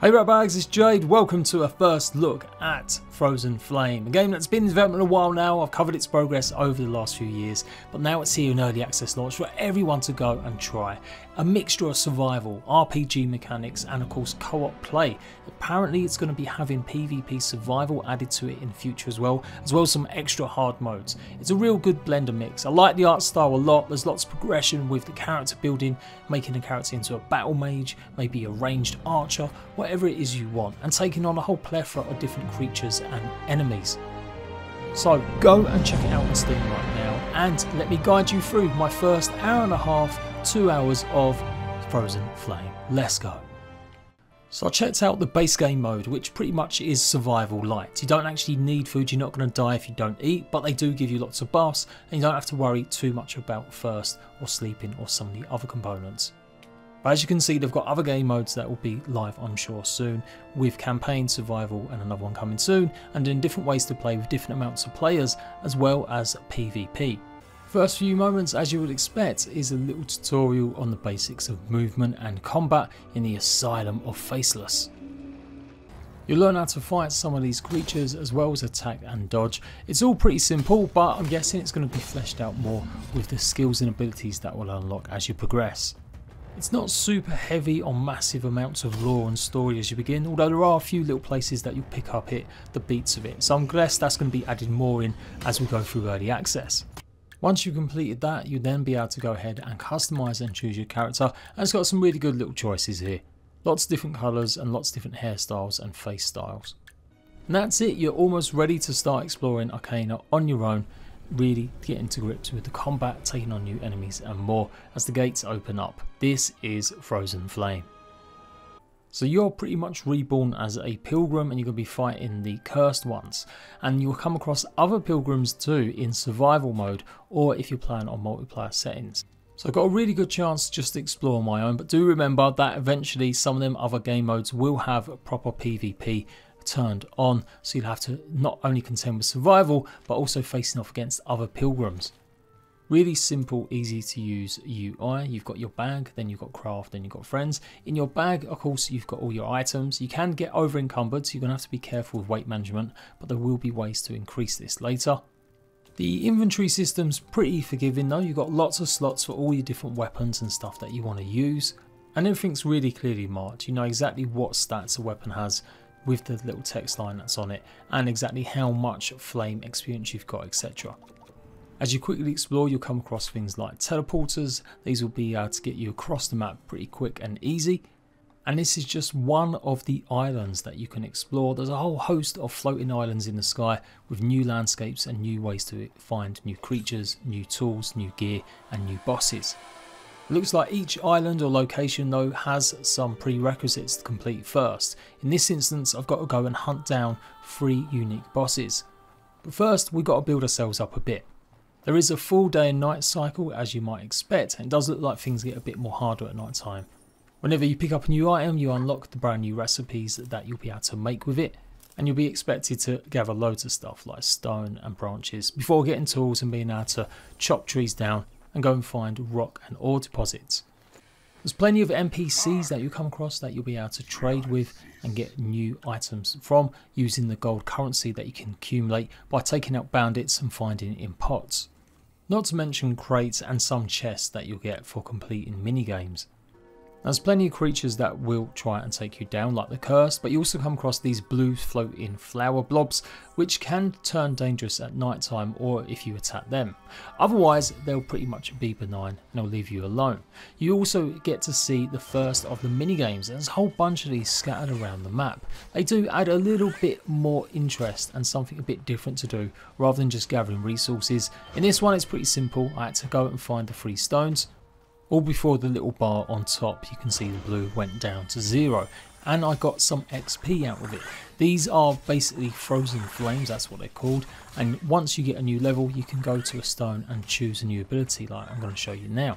Hey Ratbags, it's Jade. Welcome to a first look at Frozen Flame, a game that's been in development a while now. I've covered its progress over the last few years, but now it's here in early access launch for everyone to go and try. A mixture of survival, RPG mechanics, and of course co-op play. Apparently it's going to be having PvP survival added to it in future as well, as well as some extra hard modes. It's a real good blender mix. I like the art style a lot. There's lots of progression with the character building, making the character into a battle mage, maybe a ranged archer, whatever it is you want, and taking on a whole plethora of different creatures and enemies. So go and check it out on Steam right now and let me guide you through my first hour and a half, two hours of Frozen Flame. Let's go. So I checked out the base game mode, which pretty much is survival light. You don't actually need food, you're not going to die if you don't eat, but they do give you lots of buffs, and you don't have to worry too much about thirst or sleeping or some of the other components. But as you can see, they've got other game modes that will be live, I'm sure, soon, with campaign, survival, and another one coming soon, and in different ways to play with different amounts of players, as well as PvP. First few moments, as you would expect, is a little tutorial on the basics of movement and combat in the Asylum of Faceless. You'll learn how to fight some of these creatures as well as attack and dodge. It's all pretty simple, but I'm guessing it's going to be fleshed out more with the skills and abilities that will unlock as you progress. It's not super heavy on massive amounts of lore and story as you begin, although there are a few little places that you'll pick up it, the beats of it, so I'm guess that's going to be added more in as we go through early access. Once you've completed that, you'll then be able to go ahead and customise and choose your character, and it's got some really good little choices here. Lots of different colours and lots of different hairstyles and face styles. And that's it, you're almost ready to start exploring Arcana on your own really get into grips with the combat, taking on new enemies and more as the gates open up. This is Frozen Flame. So you're pretty much reborn as a pilgrim and you're going to be fighting the cursed ones. And you'll come across other pilgrims too in survival mode or if you're playing on multiplayer settings. So I've got a really good chance just to explore on my own, but do remember that eventually some of them other game modes will have proper PvP turned on, so you'll have to not only contend with survival, but also facing off against other pilgrims. Really simple, easy to use UI. You've got your bag, then you've got craft, then you've got friends. In your bag, of course, you've got all your items. You can get over encumbered, so you're to have to be careful with weight management, but there will be ways to increase this later. The inventory system's pretty forgiving though, you've got lots of slots for all your different weapons and stuff that you want to use. And everything's really clearly marked, you know exactly what stats a weapon has with the little text line that's on it and exactly how much flame experience you've got etc. As you quickly explore you'll come across things like teleporters, these will be to get you across the map pretty quick and easy and this is just one of the islands that you can explore. There's a whole host of floating islands in the sky with new landscapes and new ways to find new creatures, new tools, new gear and new bosses. Looks like each island or location though has some prerequisites to complete first. In this instance I've got to go and hunt down three unique bosses. But first we've got to build ourselves up a bit. There is a full day and night cycle as you might expect and it does look like things get a bit more harder at night time. Whenever you pick up a new item you unlock the brand new recipes that you'll be able to make with it and you'll be expected to gather loads of stuff like stone and branches before getting tools and being able to chop trees down and go and find rock and ore deposits. There's plenty of NPCs that you come across that you'll be able to trade with and get new items from using the gold currency that you can accumulate by taking out bandits and finding in pots. Not to mention crates and some chests that you'll get for completing minigames. There's plenty of creatures that will try and take you down like the curse, but you also come across these blue floating flower blobs which can turn dangerous at night time or if you attack them. Otherwise they'll pretty much be benign and they'll leave you alone. You also get to see the first of the mini games. There's a whole bunch of these scattered around the map. They do add a little bit more interest and something a bit different to do rather than just gathering resources. In this one it's pretty simple. I had to go and find the three stones all before the little bar on top you can see the blue went down to zero and I got some XP out of it. These are basically frozen flames, that's what they're called. And once you get a new level, you can go to a stone and choose a new ability like I'm going to show you now.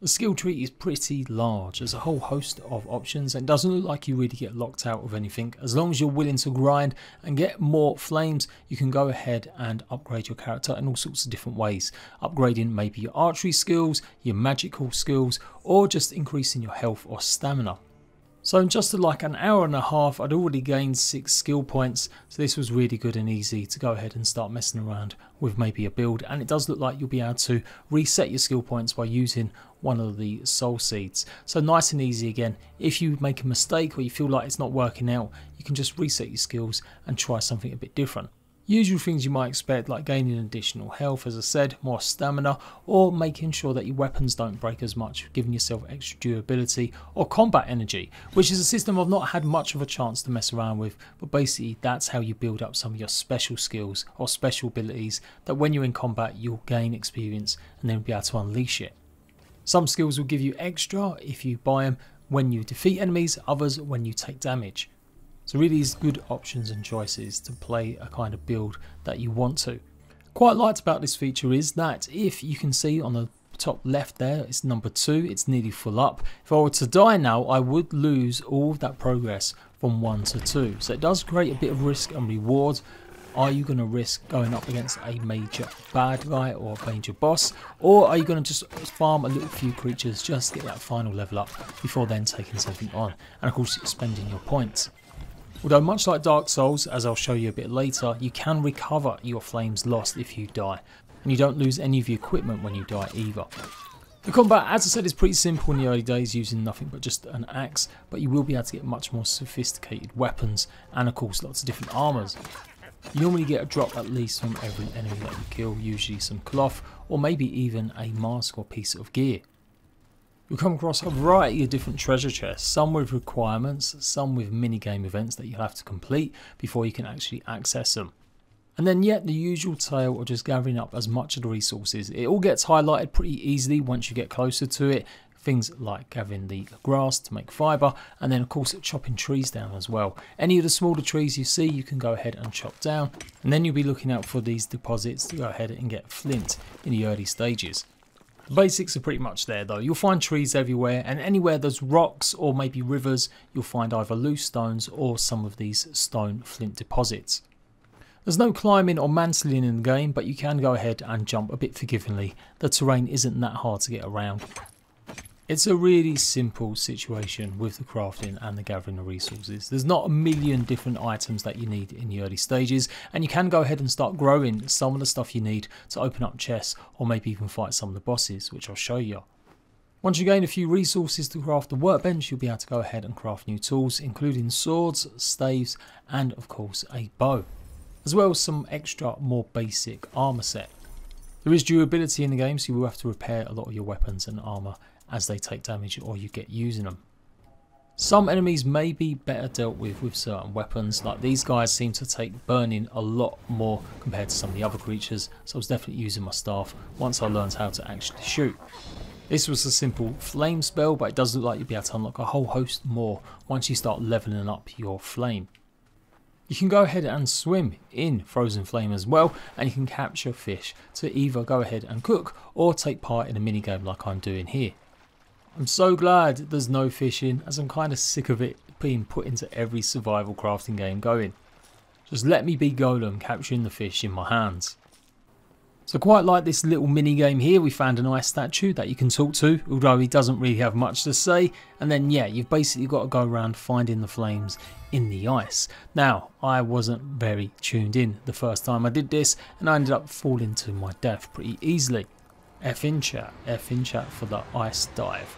The skill tree is pretty large, there's a whole host of options and doesn't look like you really get locked out of anything. As long as you're willing to grind and get more flames, you can go ahead and upgrade your character in all sorts of different ways. Upgrading maybe your archery skills, your magical skills, or just increasing your health or stamina. So in just like an hour and a half, I'd already gained six skill points. So this was really good and easy to go ahead and start messing around with maybe a build. And it does look like you'll be able to reset your skill points by using one of the soul seeds. So nice and easy again. If you make a mistake or you feel like it's not working out, you can just reset your skills and try something a bit different. Usual things you might expect like gaining additional health as I said, more stamina or making sure that your weapons don't break as much, giving yourself extra durability or combat energy, which is a system I've not had much of a chance to mess around with, but basically that's how you build up some of your special skills or special abilities that when you're in combat you'll gain experience and then be able to unleash it. Some skills will give you extra if you buy them when you defeat enemies, others when you take damage. So really is good options and choices to play a kind of build that you want to. Quite liked about this feature is that if you can see on the top left there, it's number two, it's nearly full up. If I were to die now, I would lose all that progress from one to two. So it does create a bit of risk and reward. Are you going to risk going up against a major bad guy or a major boss? Or are you going to just farm a little few creatures just to get that final level up before then taking something on? And of course, spending your points. Although much like Dark Souls, as I'll show you a bit later, you can recover your flames lost if you die, and you don't lose any of your equipment when you die either. The combat, as I said, is pretty simple in the early days using nothing but just an axe, but you will be able to get much more sophisticated weapons and of course lots of different armors. You normally get a drop at least from every enemy that you kill, usually some cloth or maybe even a mask or piece of gear. You'll come across a variety of different treasure chests, some with requirements, some with mini-game events that you'll have to complete before you can actually access them. And then yet the usual tale of just gathering up as much of the resources. It all gets highlighted pretty easily once you get closer to it. Things like gathering the grass to make fibre and then of course chopping trees down as well. Any of the smaller trees you see you can go ahead and chop down and then you'll be looking out for these deposits to go ahead and get flint in the early stages. The basics are pretty much there though. You'll find trees everywhere and anywhere there's rocks or maybe rivers, you'll find either loose stones or some of these stone flint deposits. There's no climbing or mantling in the game, but you can go ahead and jump a bit forgivingly. The terrain isn't that hard to get around. It's a really simple situation with the crafting and the gathering of resources. There's not a million different items that you need in the early stages and you can go ahead and start growing some of the stuff you need to open up chests or maybe even fight some of the bosses which I'll show you. Once you gain a few resources to craft the workbench you'll be able to go ahead and craft new tools including swords, staves and of course a bow. As well as some extra more basic armour set. There is durability in the game so you will have to repair a lot of your weapons and armour as they take damage or you get using them. Some enemies may be better dealt with with certain weapons, like these guys seem to take burning a lot more compared to some of the other creatures, so I was definitely using my staff once I learned how to actually shoot. This was a simple flame spell, but it does look like you'll be able to unlock a whole host more once you start leveling up your flame. You can go ahead and swim in Frozen Flame as well, and you can capture fish to either go ahead and cook or take part in a minigame like I'm doing here. I'm so glad there's no fishing as I'm kind of sick of it being put into every survival crafting game going. Just let me be Gollum capturing the fish in my hands. So quite like this little mini game here, we found an ice statue that you can talk to, although he doesn't really have much to say. And then yeah, you've basically got to go around finding the flames in the ice. Now, I wasn't very tuned in the first time I did this, and I ended up falling to my death pretty easily. F in chat, F in chat for the ice dive.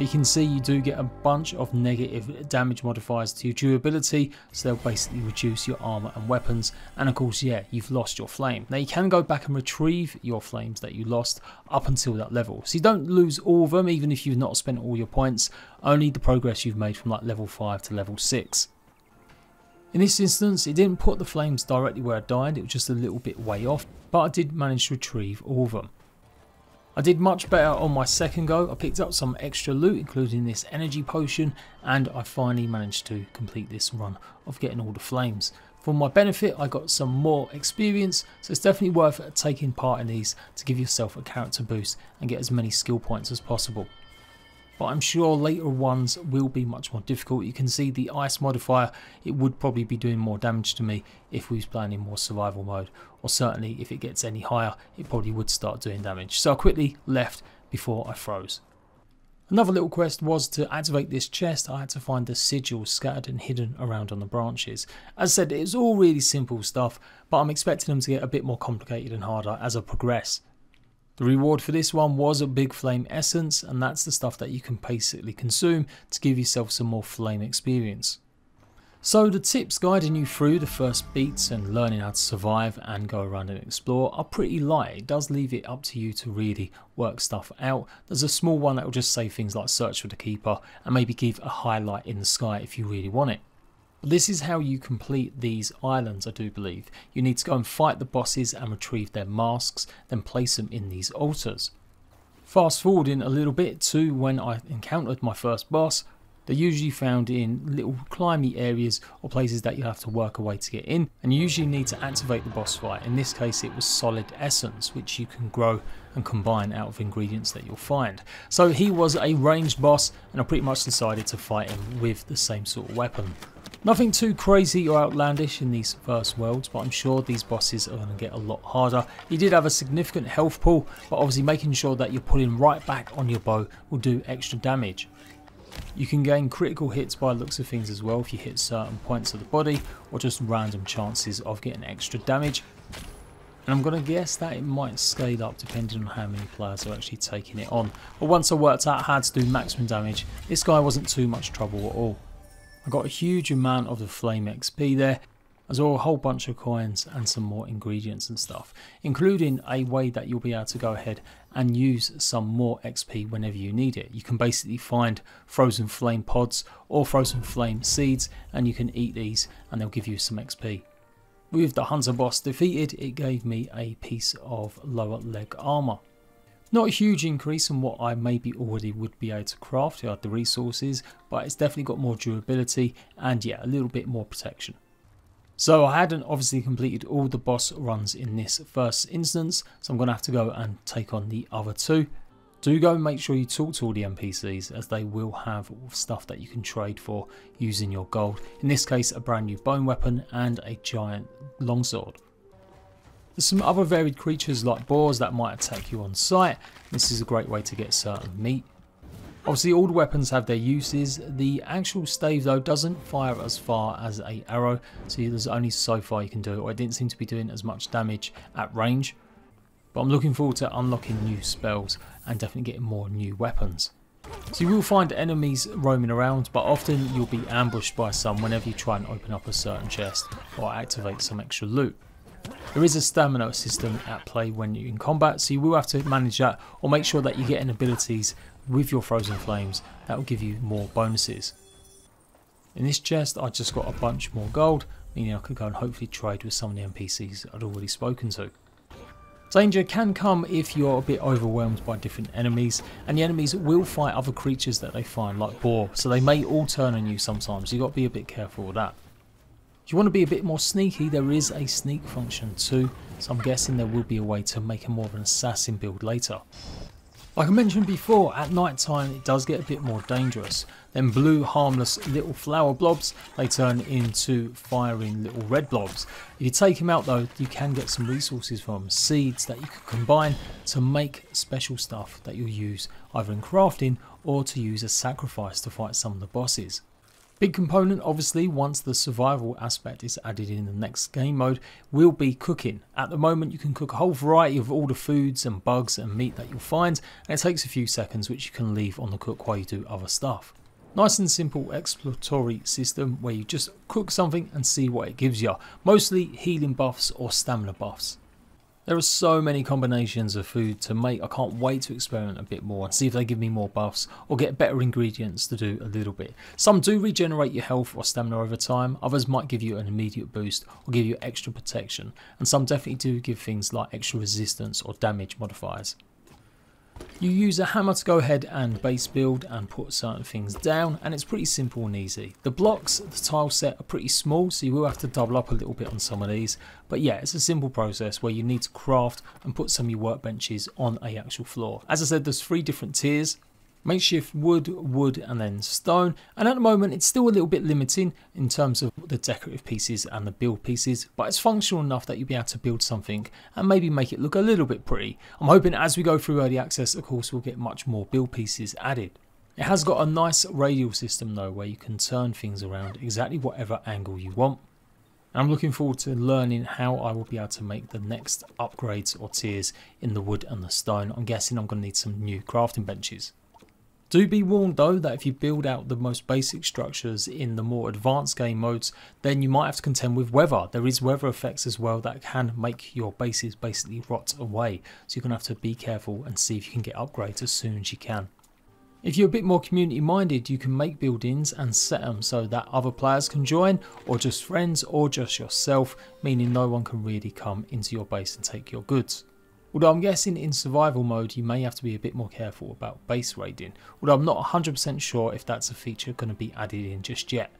But you can see you do get a bunch of negative damage modifiers to your durability, so they'll basically reduce your armor and weapons. And of course, yeah, you've lost your flame. Now you can go back and retrieve your flames that you lost up until that level. So you don't lose all of them, even if you've not spent all your points, only the progress you've made from like level 5 to level 6. In this instance, it didn't put the flames directly where I died, it was just a little bit way off, but I did manage to retrieve all of them. I did much better on my second go. I picked up some extra loot, including this energy potion, and I finally managed to complete this run of getting all the flames. For my benefit, I got some more experience, so it's definitely worth taking part in these to give yourself a character boost and get as many skill points as possible but I'm sure later ones will be much more difficult. You can see the ice modifier, it would probably be doing more damage to me if we was playing in more survival mode, or certainly if it gets any higher, it probably would start doing damage. So I quickly left before I froze. Another little quest was to activate this chest, I had to find the sigils scattered and hidden around on the branches. As I said, it was all really simple stuff, but I'm expecting them to get a bit more complicated and harder as I progress. The reward for this one was a big flame essence, and that's the stuff that you can basically consume to give yourself some more flame experience. So the tips guiding you through the first beats and learning how to survive and go around and explore are pretty light. It does leave it up to you to really work stuff out. There's a small one that will just say things like search for the keeper and maybe give a highlight in the sky if you really want it. This is how you complete these islands I do believe. You need to go and fight the bosses and retrieve their masks, then place them in these altars. Fast forwarding a little bit to when I encountered my first boss, they're usually found in little climby areas or places that you have to work a way to get in and you usually need to activate the boss fight. In this case it was solid essence which you can grow and combine out of ingredients that you'll find. So he was a ranged boss and I pretty much decided to fight him with the same sort of weapon. Nothing too crazy or outlandish in these first worlds, but I'm sure these bosses are going to get a lot harder. He did have a significant health pool, but obviously making sure that you're pulling right back on your bow will do extra damage. You can gain critical hits by looks of things as well if you hit certain points of the body or just random chances of getting extra damage. And I'm going to guess that it might scale up depending on how many players are actually taking it on. But once I worked out how to do maximum damage, this guy wasn't too much trouble at all. I got a huge amount of the flame XP there as well a whole bunch of coins and some more ingredients and stuff, including a way that you'll be able to go ahead and use some more XP whenever you need it. You can basically find frozen flame pods or frozen flame seeds and you can eat these and they'll give you some XP. With the hunter boss defeated, it gave me a piece of lower leg armor. Not a huge increase in what I maybe already would be able to craft, I had the resources, but it's definitely got more durability and yeah, a little bit more protection. So I hadn't obviously completed all the boss runs in this first instance, so I'm going to have to go and take on the other two. Do go and make sure you talk to all the NPCs as they will have stuff that you can trade for using your gold. In this case a brand new bone weapon and a giant longsword. There's some other varied creatures like boars that might attack you on sight. This is a great way to get certain meat. Obviously all the weapons have their uses, the actual stave though doesn't fire as far as a arrow, so there's only so far you can do it, or it didn't seem to be doing as much damage at range. But I'm looking forward to unlocking new spells and definitely getting more new weapons. So you will find enemies roaming around, but often you'll be ambushed by some whenever you try and open up a certain chest or activate some extra loot. There is a stamina system at play when you're in combat, so you will have to manage that or make sure that you're getting abilities with your frozen flames that will give you more bonuses. In this chest I just got a bunch more gold, meaning I could go and hopefully trade with some of the NPCs I'd already spoken to. Danger can come if you're a bit overwhelmed by different enemies, and the enemies will fight other creatures that they find, like boar, so they may all turn on you sometimes, you've got to be a bit careful with that. If you want to be a bit more sneaky, there is a sneak function too, so I'm guessing there will be a way to make a more of an assassin build later. Like I mentioned before, at night time it does get a bit more dangerous. Then blue harmless little flower blobs, they turn into firing little red blobs. If you take them out though, you can get some resources from seeds that you can combine to make special stuff that you'll use either in crafting or to use as sacrifice to fight some of the bosses. Big component obviously once the survival aspect is added in the next game mode will be cooking. At the moment you can cook a whole variety of all the foods and bugs and meat that you'll find and it takes a few seconds which you can leave on the cook while you do other stuff. Nice and simple exploratory system where you just cook something and see what it gives you. Mostly healing buffs or stamina buffs. There are so many combinations of food to make, I can't wait to experiment a bit more and see if they give me more buffs or get better ingredients to do a little bit. Some do regenerate your health or stamina over time, others might give you an immediate boost or give you extra protection, and some definitely do give things like extra resistance or damage modifiers. You use a hammer to go ahead and base build and put certain things down and it's pretty simple and easy. The blocks, the tile set are pretty small so you will have to double up a little bit on some of these but yeah it's a simple process where you need to craft and put some of your workbenches on a actual floor. As I said there's three different tiers Makeshift wood, wood and then stone and at the moment it's still a little bit limiting in terms of the decorative pieces and the build pieces but it's functional enough that you'll be able to build something and maybe make it look a little bit pretty. I'm hoping as we go through early access of course we'll get much more build pieces added. It has got a nice radial system though where you can turn things around exactly whatever angle you want. I'm looking forward to learning how I will be able to make the next upgrades or tiers in the wood and the stone. I'm guessing I'm going to need some new crafting benches. Do be warned though that if you build out the most basic structures in the more advanced game modes, then you might have to contend with weather. There is weather effects as well that can make your bases basically rot away. So you're going to have to be careful and see if you can get upgrades as soon as you can. If you're a bit more community minded, you can make buildings and set them so that other players can join, or just friends, or just yourself, meaning no one can really come into your base and take your goods. Although I'm guessing in survival mode you may have to be a bit more careful about base raiding, although I'm not 100% sure if that's a feature going to be added in just yet.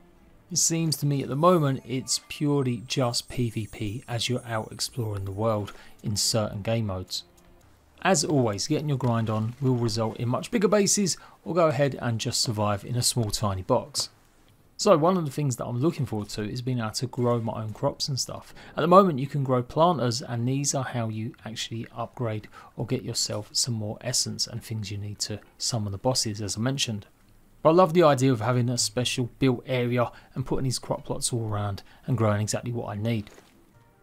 It seems to me at the moment it's purely just PvP as you're out exploring the world in certain game modes. As always, getting your grind on will result in much bigger bases or go ahead and just survive in a small tiny box. So one of the things that I'm looking forward to is being able to grow my own crops and stuff. At the moment you can grow planters and these are how you actually upgrade or get yourself some more essence and things you need to summon the bosses as I mentioned. But I love the idea of having a special built area and putting these crop plots all around and growing exactly what I need.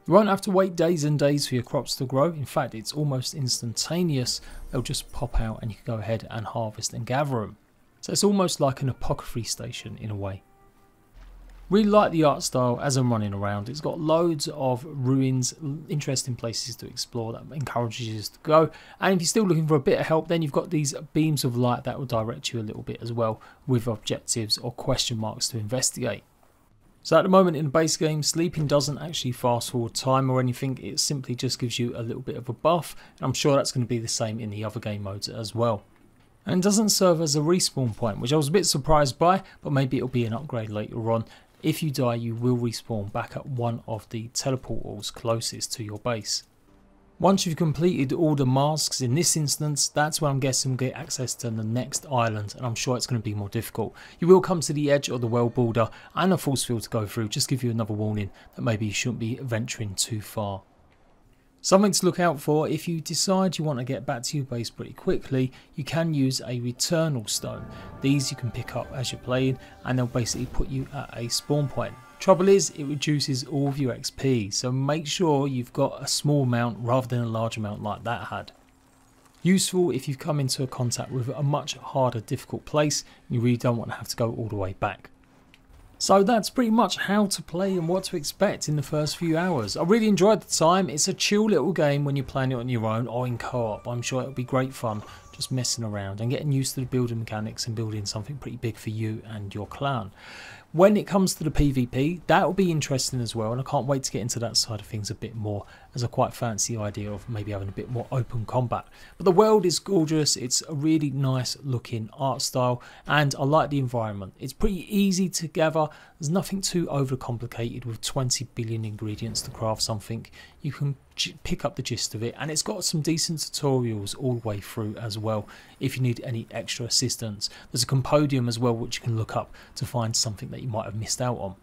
You won't have to wait days and days for your crops to grow. In fact, it's almost instantaneous. They'll just pop out and you can go ahead and harvest and gather them. So it's almost like an apothecary station in a way. Really like the art style as I'm running around. It's got loads of ruins, interesting places to explore that encourages you to go. And if you're still looking for a bit of help, then you've got these beams of light that will direct you a little bit as well with objectives or question marks to investigate. So at the moment in the base game, sleeping doesn't actually fast forward time or anything. It simply just gives you a little bit of a buff. And I'm sure that's going to be the same in the other game modes as well and doesn't serve as a respawn point, which I was a bit surprised by, but maybe it'll be an upgrade later on. If you die, you will respawn back at one of the teleportals closest to your base. Once you've completed all the masks in this instance, that's where I'm guessing we'll get access to the next island and I'm sure it's going to be more difficult. You will come to the edge of the world border and a force field to go through, just give you another warning that maybe you shouldn't be venturing too far. Something to look out for if you decide you want to get back to your base pretty quickly, you can use a returnal stone. These you can pick up as you're playing and they'll basically put you at a spawn point. Trouble is, it reduces all of your XP, so make sure you've got a small amount rather than a large amount like that had. Useful if you've come into contact with a much harder difficult place and you really don't want to have to go all the way back. So that's pretty much how to play and what to expect in the first few hours. I really enjoyed the time. It's a chill little game when you're playing it on your own or in co-op. I'm sure it'll be great fun just messing around and getting used to the building mechanics and building something pretty big for you and your clan. When it comes to the PvP, that will be interesting as well, and I can't wait to get into that side of things a bit more, as I quite fancy idea of maybe having a bit more open combat. But the world is gorgeous, it's a really nice looking art style, and I like the environment. It's pretty easy to gather, there's nothing too overcomplicated with 20 billion ingredients to craft something. You can pick up the gist of it and it's got some decent tutorials all the way through as well if you need any extra assistance. There's a compodium as well which you can look up to find something that you might have missed out on.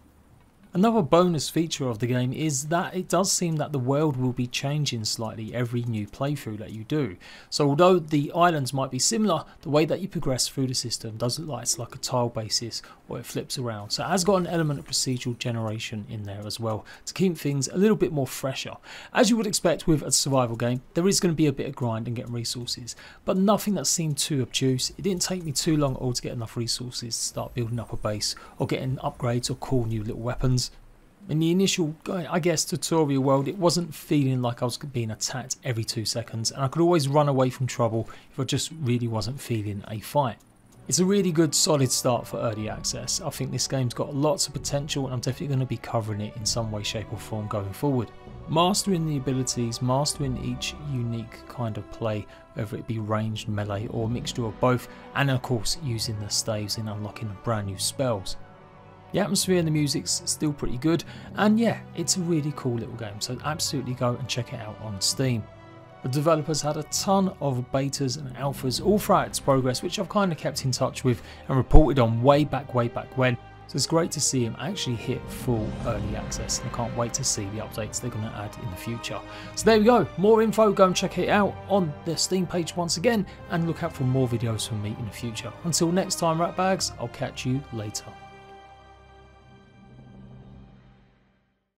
Another bonus feature of the game is that it does seem that the world will be changing slightly every new playthrough that you do. So although the islands might be similar, the way that you progress through the system does look like it's like a tile basis or it flips around. So it has got an element of procedural generation in there as well to keep things a little bit more fresher. As you would expect with a survival game, there is going to be a bit of grind and getting resources, but nothing that seemed too obtuse. It didn't take me too long at all to get enough resources to start building up a base or getting upgrades or cool new little weapons in the initial, I guess, tutorial world, it wasn't feeling like I was being attacked every two seconds, and I could always run away from trouble if I just really wasn't feeling a fight. It's a really good solid start for early access. I think this game's got lots of potential and I'm definitely going to be covering it in some way, shape or form going forward. Mastering the abilities, mastering each unique kind of play, whether it be ranged, melee or a mixture of both, and of course using the staves in unlocking brand new spells. The atmosphere and the music's still pretty good, and yeah, it's a really cool little game, so absolutely go and check it out on Steam. The developers had a ton of betas and alphas all throughout its progress, which I've kind of kept in touch with and reported on way back, way back when. So it's great to see him actually hit full early access and I can't wait to see the updates they're going to add in the future. So there we go, more info, go and check it out on the Steam page once again and look out for more videos from me in the future. Until next time Ratbags, I'll catch you later.